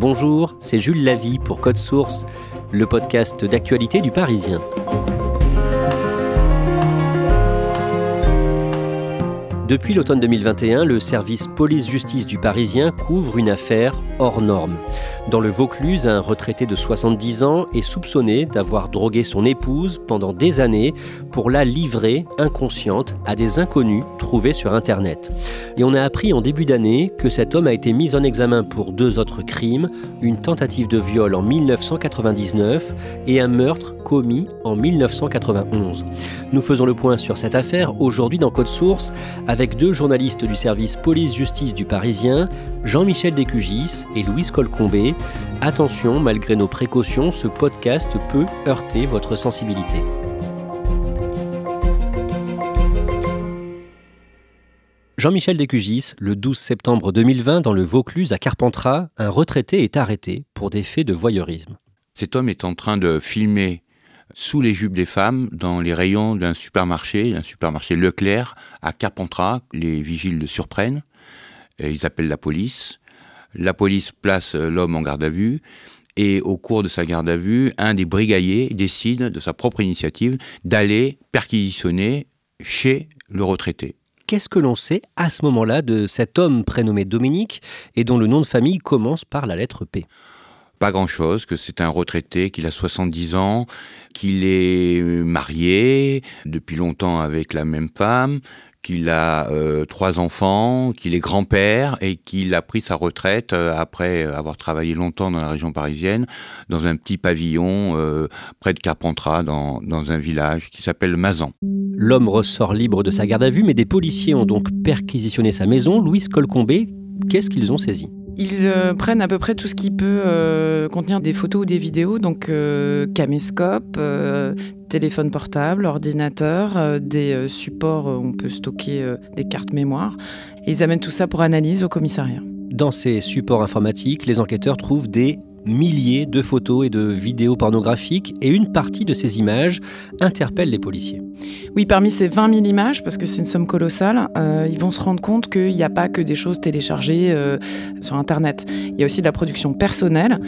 Bonjour, c'est Jules Lavie pour Code Source, le podcast d'actualité du Parisien. Depuis l'automne 2021, le service police-justice du Parisien couvre une affaire hors norme. Dans le Vaucluse, un retraité de 70 ans est soupçonné d'avoir drogué son épouse pendant des années pour la livrer inconsciente à des inconnus trouvés sur Internet. Et on a appris en début d'année que cet homme a été mis en examen pour deux autres crimes, une tentative de viol en 1999 et un meurtre commis en 1991. Nous faisons le point sur cette affaire aujourd'hui dans Code Source deux journalistes du service police-justice du Parisien, Jean-Michel Descugis et Louise Colcombé. Attention, malgré nos précautions, ce podcast peut heurter votre sensibilité. Jean-Michel Descugis, le 12 septembre 2020, dans le Vaucluse à Carpentras, un retraité est arrêté pour des faits de voyeurisme. Cet homme est en train de filmer sous les jupes des femmes dans les rayons d'un supermarché, d'un supermarché Leclerc à Carpentras. Les vigiles le surprennent, ils appellent la police. La police place l'homme en garde à vue. Et au cours de sa garde à vue, un des brigadiers décide de sa propre initiative d'aller perquisitionner chez le retraité. Qu'est-ce que l'on sait à ce moment-là de cet homme prénommé Dominique et dont le nom de famille commence par la lettre P? Pas grand-chose, que c'est un retraité, qu'il a 70 ans, qu'il est marié depuis longtemps avec la même femme, qu'il a euh, trois enfants, qu'il est grand-père et qu'il a pris sa retraite euh, après avoir travaillé longtemps dans la région parisienne, dans un petit pavillon euh, près de Carpentras, dans, dans un village qui s'appelle Mazan. L'homme ressort libre de sa garde à vue, mais des policiers ont donc perquisitionné sa maison. Louise Colcombé, qu'est-ce qu'ils ont saisi? Ils euh, prennent à peu près tout ce qui peut euh, contenir des photos ou des vidéos, donc euh, caméscope, téléphone portable, ordinateur, des supports où on peut stocker des cartes mémoire. Et ils amènent tout ça pour analyse au commissariat. Dans ces supports informatiques, les enquêteurs trouvent des milliers de photos et de vidéos pornographiques et une partie de ces images interpelle les policiers. Oui, parmi ces 20 000 images, parce que c'est une somme colossale, euh, ils vont se rendre compte qu'il n'y a pas que des choses téléchargées euh, sur Internet. Il y a aussi de la production personnelle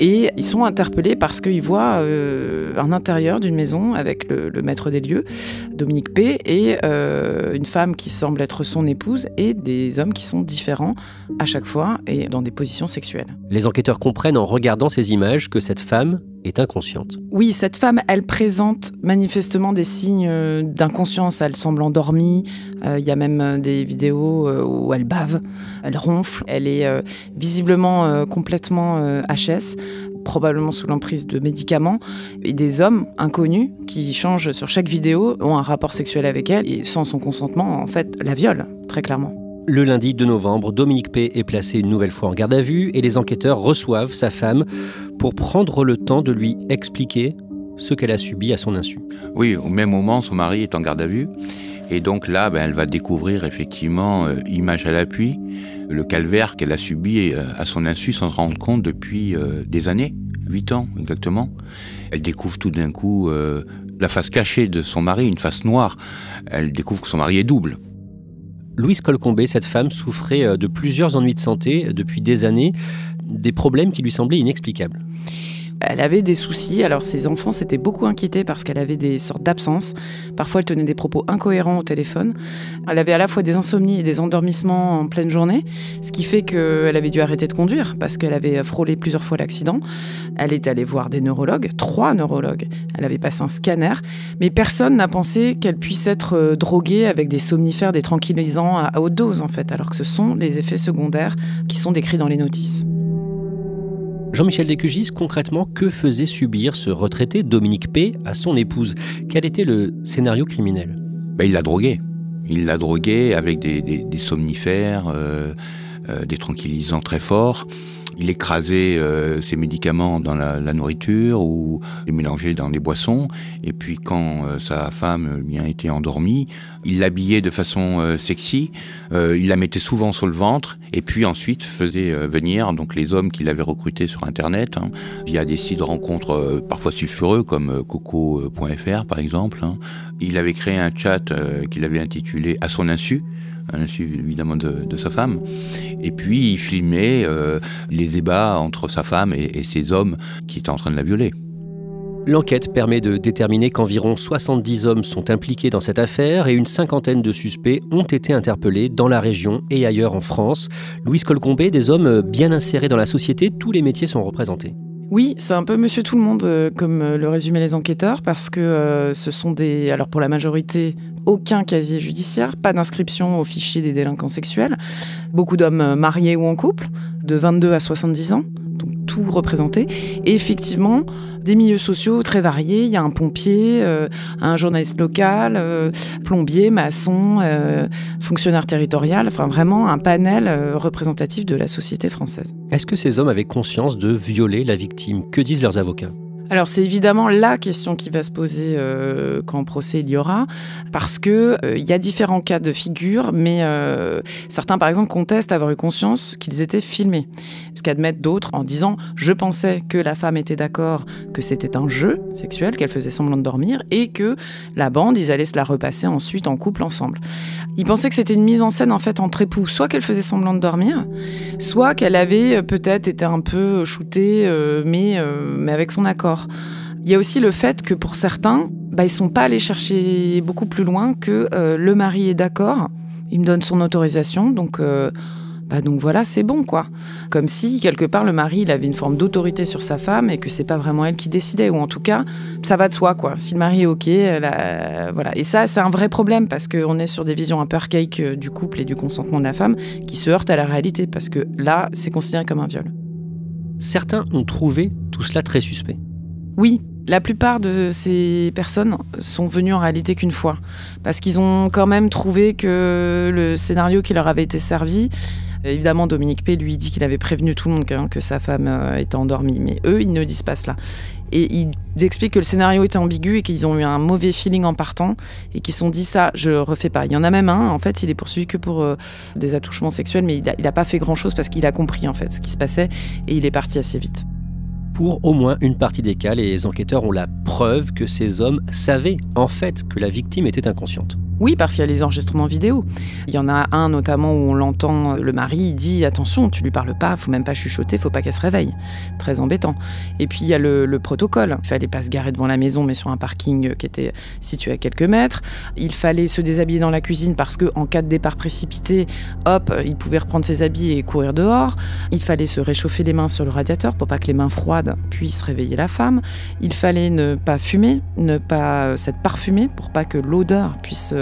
et ils sont interpellés parce qu'ils voient euh, un intérieur d'une maison avec le, maître des lieux, Dominique P, et une femme qui semble être son épouse et des hommes qui sont différents à chaque fois et dans des positions sexuelles. Les enquêteurs comprennent en regardant ces images que cette femme est inconsciente. Oui, cette femme, elle présente manifestement des signes euh, d'inconscience. Elle semble endormie. Euh, il y a même euh, des vidéos où elle bave, elle ronfle. Elle est visiblement complètement HS probablement sous l'emprise de médicaments, et des hommes inconnus qui changent sur chaque vidéo, ont un rapport sexuel avec elle, et sans son consentement, en fait, la violent, très clairement. Le lundi 2 novembre, Dominique P. est placé une nouvelle fois en garde à vue et les enquêteurs reçoivent sa femme pour prendre le temps de lui expliquer ce qu'elle a subi à son insu. Oui, au même moment, son mari est en garde à vue. Et donc là, ben, elle va découvrir effectivement, euh, image à l'appui, le calvaire qu'elle a subi euh, à son insu sans se rendre compte depuis euh, des années, 8 ans exactement. Elle découvre tout d'un coup la face cachée de son mari, une face noire. Elle découvre que son mari est double. Louise Colcombé, cette femme, souffrait euh, de plusieurs ennuis de santé depuis des années, des problèmes qui lui semblaient inexplicables. Elle avait des soucis, alors ses enfants s'étaient beaucoup inquiétés parce qu'elle avait des sortes d'absences. Parfois, elle tenait des propos incohérents au téléphone. Elle avait à la fois des insomnies et des endormissements en pleine journée, ce qui fait qu'elle avait dû arrêter de conduire parce qu'elle avait frôlé plusieurs fois l'accident. Elle est allée voir des neurologues, trois neurologues. Elle avait passé un scanner, mais personne n'a pensé qu'elle puisse être euh, droguée avec des somnifères, des tranquillisants à haute dose en fait, alors que ce sont les effets secondaires qui sont décrits dans les notices. Jean-Michel Descugis, concrètement, que faisait subir ce retraité Dominique P à son épouse? Quel était le scénario criminel? Ben, Il l'a drogué. Il l'a drogué avec des, somnifères, euh, des tranquillisants très forts il écrasait euh, ses médicaments dans la, nourriture ou les mélangeait dans des boissons. Et puis quand euh, sa femme bien était endormie, il l'habillait de façon euh, sexy. il la mettait souvent sur le ventre. Et puis ensuite faisait venir donc les hommes qu'il avait recrutés sur Internet hein, via des sites de rencontres parfois sulfureux comme coco.fr par exemple. Hein. Il avait créé un chat qu'il avait intitulé À son insu l'insu évidemment de, sa femme. Et puis il filmait euh, les ébats entre sa femme et, et hommes qui étaient en train de la violer. L'enquête permet de déterminer qu'environ 70 hommes sont impliqués dans cette affaire et une cinquantaine de suspects ont été interpellés dans la région et ailleurs en France. Louise Colcombé, des hommes bien insérés dans la société, tous les métiers sont représentés. Oui, c'est un peu monsieur tout le monde, euh, comme euh, le résumaient les enquêteurs, parce que euh, ce sont des. Alors, pour la majorité, aucun casier judiciaire, pas d'inscription au fichier des délinquants sexuels, beaucoup d'hommes mariés ou en couple, de 22 à 70 ans, tout représenté. Et effectivement, des milieux sociaux très variés. Il y a un pompier, euh, un journaliste local, euh, plombier, maçon, euh, fonctionnaire territorial, enfin vraiment un panel représentatif de la société française. Est-ce que ces hommes avaient conscience de violer la victime? Que disent leurs avocats? Alors c'est évidemment la question qui va se poser euh, quand procès il y aura, parce que euh, il y a différents cas de figure, mais euh, certains par exemple contestent avoir eu conscience qu'ils étaient filmés, ce qu'admettent d'autres en disant je pensais que la femme était d'accord que c'était un jeu sexuel, qu'elle faisait semblant de dormir, et que la bande ils allaient se la repasser ensuite en couple ensemble. Ils pensaient que c'était une mise en scène en fait entre époux, soit qu'elle faisait semblant de dormir, soit qu'elle avait peut-être été un peu shootée, mais mais avec son accord. Il y a aussi le fait que pour certains, bah, ils sont pas allés chercher beaucoup plus loin que euh, le mari est d'accord, il me donne son autorisation, donc, euh, bah, donc voilà, c'est bon quoi. Comme si quelque part le mari il avait une forme d'autorité sur sa femme et que c'est pas vraiment elle qui décidait, ou en tout cas ça va de soi quoi. Si le mari est ok, voilà. Et ça c'est un vrai problème parce qu'on est sur des visions un peu archaïques euh, du couple et du consentement de la femme qui se heurtent à la réalité parce que là c'est considéré comme un viol. Certains ont trouvé tout cela très suspect. Oui, la plupart de ces personnes sont venues en réalité qu'une fois, parce qu'ils ont quand même trouvé que le scénario qui leur avait été servi, évidemment Dominique P lui dit qu'il avait prévenu tout le monde hein, que, sa femme euh, était endormie, mais eux, ils ne disent pas cela. Et ils expliquent que le scénario était ambigu et qu'ils ont eu un mauvais feeling en partant et qu'ils se sont dit ça, je refais pas. Il y en a même un, en fait, il est poursuivi que pour euh, des attouchements sexuels, mais il n'a pas fait grand chose parce qu'il a compris en fait ce qui se passait et il est parti assez vite. Pour au moins une partie des cas, les enquêteurs ont la preuve que ces hommes savaient en fait que la victime était inconsciente. Oui, parce qu'il y a les enregistrements vidéo. Il y en a un notamment où on l'entend, le mari dit attention, tu lui parles pas, faut même pas chuchoter, faut pas qu'elle se réveille. Très embêtant. Et puis il y a le, protocole. Il fallait pas se garer devant la maison, mais sur un parking qui était situé à quelques mètres. Il fallait se déshabiller dans la cuisine parce que en cas de départ précipité, hop, il pouvait reprendre ses habits et courir dehors. Il fallait se réchauffer les mains sur le radiateur pour pas que les mains froides puissent réveiller la femme. Il fallait ne pas fumer, ne pas s'être parfumé pour pas que l'odeur puisse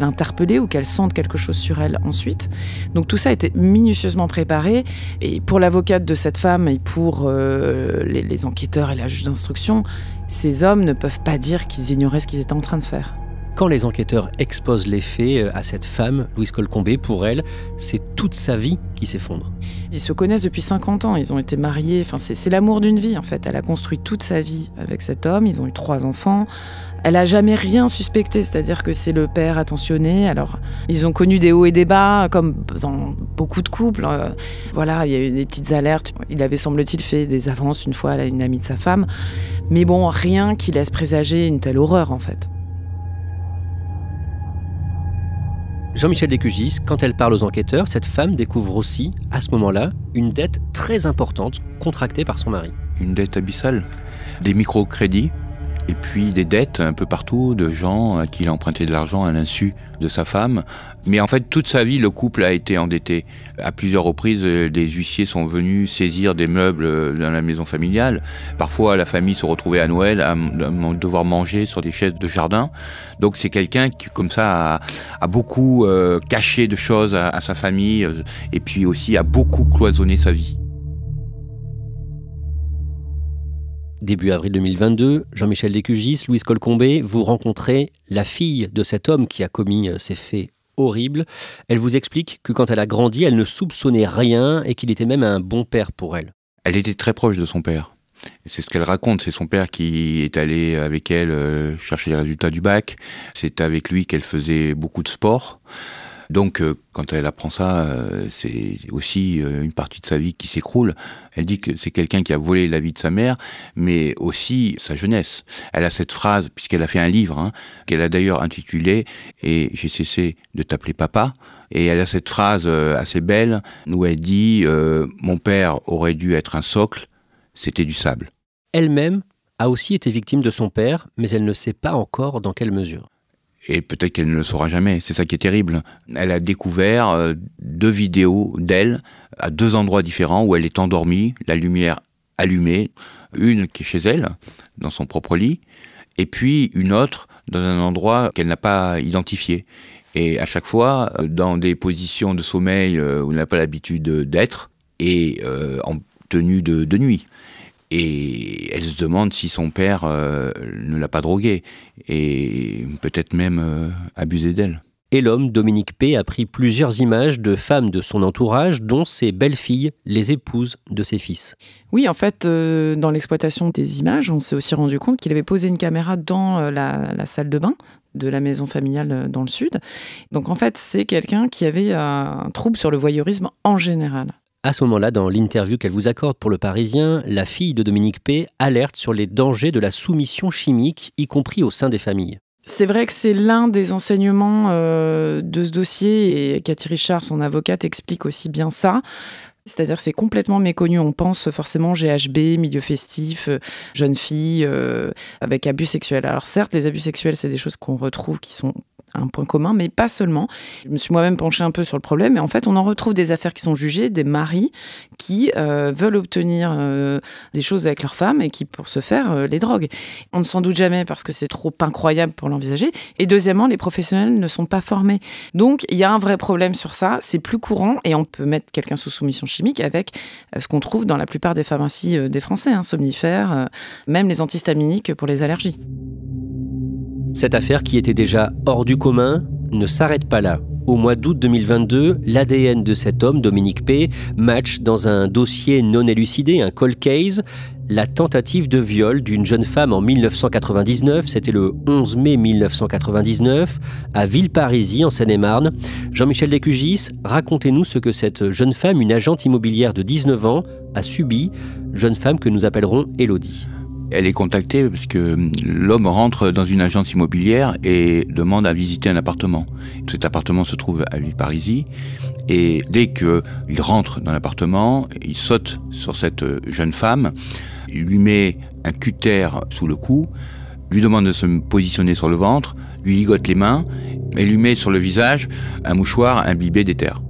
l'interpeller ou qu'elle sente quelque chose sur elle ensuite. Donc tout ça été minutieusement préparé. Et pour l'avocate de cette femme et pour euh, les enquêteurs et la juge d'instruction, ces hommes ne peuvent pas dire qu'ils ignoraient ce qu'ils étaient en train de faire. Quand les enquêteurs exposent les faits euh, à cette femme, Louise Colcombé, pour elle, c'est toute sa vie qui s'effondre. Ils se connaissent depuis 50 ans, ils ont été mariés, enfin, c'est l'amour d'une vie en fait. Elle a construit toute sa vie avec cet homme, ils ont eu trois enfants. Elle a jamais rien suspecté, c'est-à-dire que c'est le père attentionné. Alors, ils ont connu des hauts et des bas, comme dans beaucoup de couples. Euh, voilà, il y a eu des petites alertes. Il avait, semble-t-il, fait des avances une fois à une amie de sa femme. Mais bon, rien qui laisse présager une telle horreur, en fait. Jean-Michel Descugis, quand elle parle aux enquêteurs, cette femme découvre aussi, à ce moment-là, une dette très importante contractée par son mari. Une dette abyssale. Des microcrédits et puis des dettes un peu partout de gens à qui il a emprunté de l'argent à l'insu de sa femme. Mais en fait, toute sa vie, le couple a été endetté. À plusieurs reprises, des huissiers sont venus saisir des meubles dans la maison familiale. Parfois, la famille se retrouvait à Noël à devoir manger sur des chaises de jardin. Donc c'est quelqu'un qui, comme ça, a, beaucoup euh, caché de choses à sa famille euh, et puis aussi a beaucoup cloisonné sa vie. Début avril 2022, Jean-Michel Descugis, Louise Colcombé, vous rencontrez la fille de cet homme qui a commis euh, ces faits horribles. Elle vous explique que quand elle a grandi, elle ne soupçonnait rien et qu'il était même un bon père pour elle. Elle était très proche de son père. C'est ce qu'elle raconte, c'est son père qui est allé avec elle euh, chercher les résultats du bac. C'est avec lui qu'elle faisait beaucoup de sport. Donc, euh, quand elle apprend ça, euh, c'est aussi euh, une partie de sa vie qui s'écroule. Elle dit que c'est quelqu'un qui a volé la vie de sa mère, mais aussi sa jeunesse. Elle a cette phrase, puisqu'elle a fait un livre, hein, qu'elle a d'ailleurs intitulé Et j'ai cessé de t'appeler papa. Et elle a cette phrase assez belle où elle dit Mon père aurait dû être un socle, c'était du sable. Elle-même a aussi été victime de son père, mais elle ne sait pas encore dans quelle mesure et peut-être qu'elle ne le saura jamais. C'est ça qui est terrible. Elle a découvert euh, deux vidéos d'elle à deux endroits différents où elle est endormie, la lumière allumée, une qui est chez elle, dans son propre lit, et puis une autre dans un endroit qu'elle n'a pas identifié. Et à chaque fois, euh, dans des positions de sommeil euh, où elle n'a pas l'habitude d'être, et en tenue de nuit. Et elle se demande si son père euh, ne l'a pas droguée et peut-être même euh, abusé d'elle. Et l'homme, Dominique P., a pris plusieurs images de femmes de son entourage, dont ses belles-filles, les épouses de ses fils. Oui, en fait, euh, dans l'exploitation des images, on s'est aussi rendu compte qu'il avait posé une caméra dans la, salle de bain de la maison familiale dans le sud. Donc en fait, c'est quelqu'un qui avait un trouble sur le voyeurisme en général. À ce moment-là, dans l'interview qu'elle vous accorde pour Le Parisien, la fille de Dominique P. alerte sur les dangers de la soumission chimique, y compris au sein des familles. C'est vrai que c'est l'un des enseignements euh, de ce dossier et Cathy Richard, son avocate, explique aussi bien ça. C'est-à-dire c'est complètement méconnu. On pense forcément GHB, milieu festif, euh, jeune fille euh, avec abus sexuels. Alors certes, les abus sexuels, c'est des choses qu'on retrouve qui sont un point commun, mais pas seulement. Je me suis moi-même penchée un peu sur le problème, et en fait, on en retrouve des affaires qui sont jugées, des maris qui euh, veulent obtenir euh, des choses avec leurs femmes et qui, pour ce faire, euh, les droguent. On ne s'en doute jamais parce que c'est trop incroyable pour l'envisager. Et deuxièmement, les professionnels ne sont pas formés. Donc, il y a un vrai problème sur ça. C'est plus courant, et on peut mettre quelqu'un sous soumission chimique avec ce qu'on trouve dans la plupart des pharmacies des Français, hein, somnifères, même les antihistaminiques pour les allergies. Cette affaire qui était déjà hors du commun ne s'arrête pas là. Au mois d'août 2022, l'ADN de cet homme, Dominique P., match dans un dossier non élucidé, un cold case, la tentative de viol d'une jeune femme en 1999, c'était le 11 mai 1999, à Villeparisis, en Seine-et-Marne. Jean-Michel Descugis, racontez-nous ce que cette jeune femme, une agente immobilière de 19 ans, a subi, jeune femme que nous appellerons Elodie. Elle est contactée parce que l'homme rentre dans une agence immobilière et demande à visiter un appartement. Cet appartement se trouve à Villeparisis. Et dès qu'il rentre dans l'appartement, il saute sur cette jeune femme, il lui met un cutter sous le cou, lui demande de se positionner sur le ventre, lui ligote les mains et lui met sur le visage un mouchoir imbibé d'éther.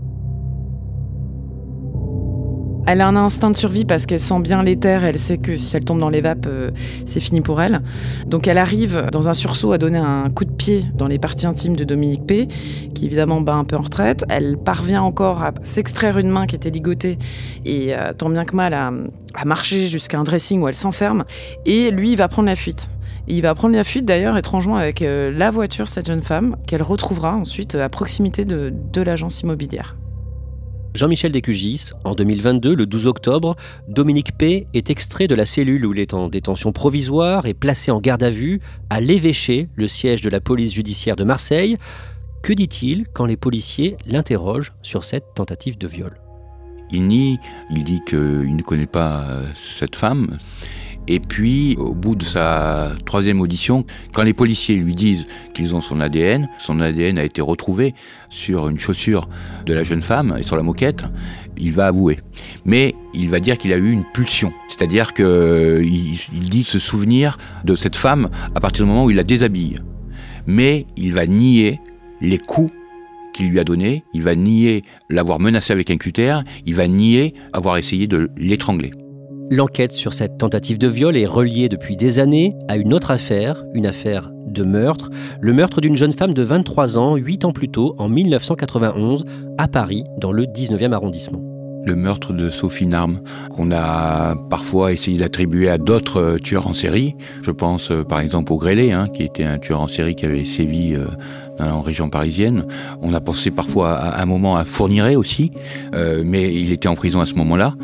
Elle a un instinct de survie parce qu'elle sent bien l'éther, elle sait que si elle tombe dans les vapes, euh, c'est fini pour elle. Donc elle arrive dans un sursaut à donner un coup de pied dans les parties intimes de Dominique P, qui évidemment bat un peu en retraite. Elle parvient encore à s'extraire une main qui était ligotée et euh, tant bien que mal à, marcher jusqu'à un dressing où elle s'enferme. Et lui, il va prendre la fuite. il va prendre la fuite d'ailleurs étrangement avec euh, la voiture, cette jeune femme, qu'elle retrouvera ensuite à proximité de l'agence immobilière. Jean-Michel Descugis, en 2022, le 12 octobre, Dominique P. est extrait de la cellule où il est en détention provisoire et placé en garde à vue à l'évêché, le siège de la police judiciaire de Marseille. Que dit-il quand les policiers l'interrogent sur cette tentative de viol? Il nie, il dit qu'il ne connaît pas cette femme. Et puis, au bout de sa troisième audition, quand les policiers lui disent qu'ils ont son ADN, son ADN a été retrouvé sur une chaussure de la jeune femme et sur la moquette, il va avouer. Mais il va dire qu'il a eu une pulsion. C'est-à-dire qu'il il dit se souvenir de cette femme à partir du moment où il la déshabille. Mais il va nier les coups qu'il lui a donnés, il va nier l'avoir menacé avec un cutter, il va nier avoir essayé de l'étrangler. L'enquête sur cette tentative de viol est reliée depuis des années à une autre affaire, une affaire de meurtre, le meurtre d'une jeune femme de 23 ans, 8 ans plus tôt, en 1991, à Paris, dans le 19e arrondissement. Le meurtre de Sophie Narme, qu'on a parfois essayé d'attribuer à d'autres tueurs en série. Je pense euh, par exemple au Grélé, hein, qui était un tueur en série qui avait sévi euh, en région parisienne. On a pensé parfois à un moment à Fourniret aussi, euh, mais il était en prison à ce moment-là.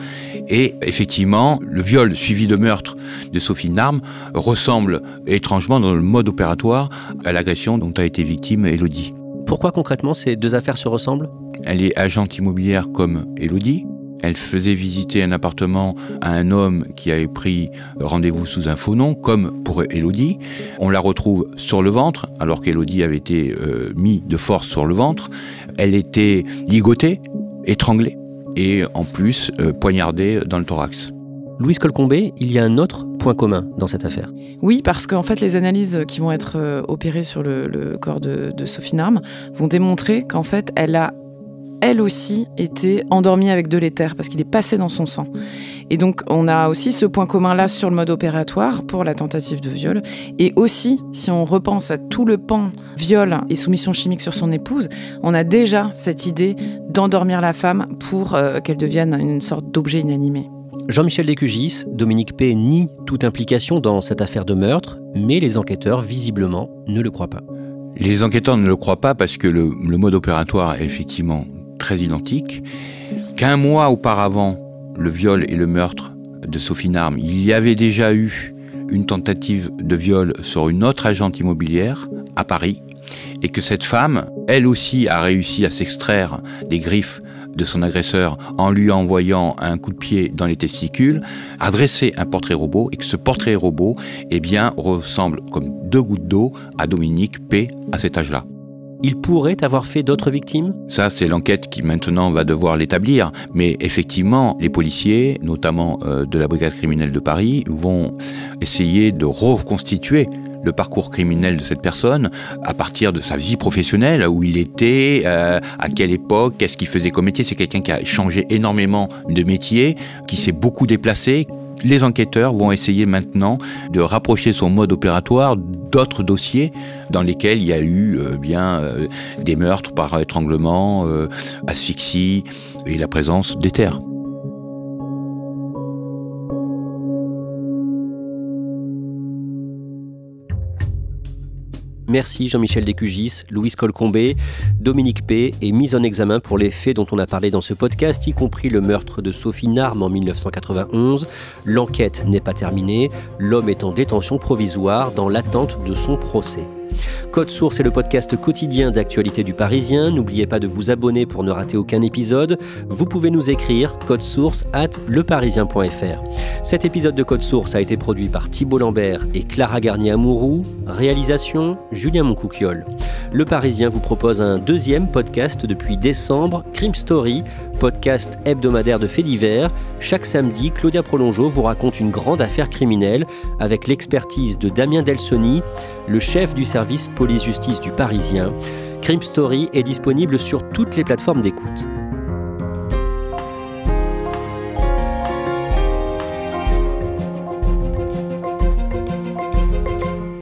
Et effectivement, le viol suivi de meurtre de Sophie Narme ressemble étrangement dans le mode opératoire à l'agression dont a été victime Elodie. Pourquoi concrètement ces deux affaires se ressemblent? Elle est agente immobilière comme Elodie. Elle faisait visiter un appartement à un homme qui avait pris rendez-vous sous un faux nom, comme pour Elodie. On la retrouve sur le ventre, alors qu'Elodie avait été euh, mis de force sur le ventre. Elle était ligotée, étranglée, et en plus euh, poignardée dans le thorax. Louise Colcombé, il y a un autre point commun dans cette affaire. Oui, parce qu'en fait, les analyses qui vont être euh, opérées sur le, corps de, Sophie Narme vont démontrer qu'en fait, elle a elle aussi été endormie avec de l'éther parce qu'il est passé dans son sang. Et donc on a aussi ce point commun là sur le mode opératoire pour la tentative de viol. Et aussi, si on repense à tout le pan viol et soumission chimique sur son épouse, on a déjà cette idée d'endormir la femme pour euh, qu'elle devienne une sorte d'objet inanimé. Jean-Michel Descugis, Dominique P. nie toute implication dans cette affaire de meurtre, mais les enquêteurs, visiblement, ne le croient pas. Les enquêteurs ne le croient pas parce que le, mode opératoire est effectivement très identique. Qu'un mois auparavant, le viol et le meurtre de Sophie Narme, il y avait déjà eu une tentative de viol sur une autre agente immobilière à Paris, et que cette femme, elle aussi, a réussi à s'extraire des griffes de son agresseur en lui envoyant un coup de pied dans les testicules, a dressé un portrait robot et que ce portrait robot eh bien, ressemble comme deux gouttes d'eau à Dominique P à cet âge-là. Il pourrait avoir fait d'autres victimes? Ça, c'est l'enquête qui maintenant va devoir l'établir. Mais effectivement, les policiers, notamment euh, de la brigade criminelle de Paris, vont essayer de reconstituer le parcours criminel de cette personne à partir de sa vie professionnelle, où il était, euh, à quelle époque, qu'est-ce qu'il faisait comme métier. C'est quelqu'un qui a changé énormément de métier, qui s'est beaucoup déplacé. Les enquêteurs vont essayer maintenant de rapprocher son mode opératoire d'autres dossiers dans lesquels il y a eu euh, bien euh, des meurtres par étranglement, asphyxie et la présence d'éther. Merci Jean-Michel Descugis, Louise Colcombé, Dominique P. est mise en examen pour les faits dont on a parlé dans ce podcast, y compris le meurtre de Sophie Narme en 1991. L'enquête n'est pas terminée, l'homme est en détention provisoire dans l'attente de son procès. Code Source est le podcast quotidien d'actualité du Parisien. N'oubliez pas de vous abonner pour ne rater aucun épisode. Vous pouvez nous écrire code source at leparisien.fr. Cet épisode de Code Source a été produit par Thibault Lambert et Clara Garnier-Amouroux. Réalisation Julien Moncouquiole. Le Parisien vous propose un deuxième podcast depuis décembre, Crime Story, podcast hebdomadaire de faits divers. Chaque samedi, Claudia Prolongeau vous raconte une grande affaire criminelle avec l'expertise de Damien Delsoni, le chef du service police-justice du Parisien. Crime Story est disponible sur toutes les plateformes d'écoute.